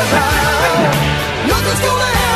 alive. Nothing's gonna happen.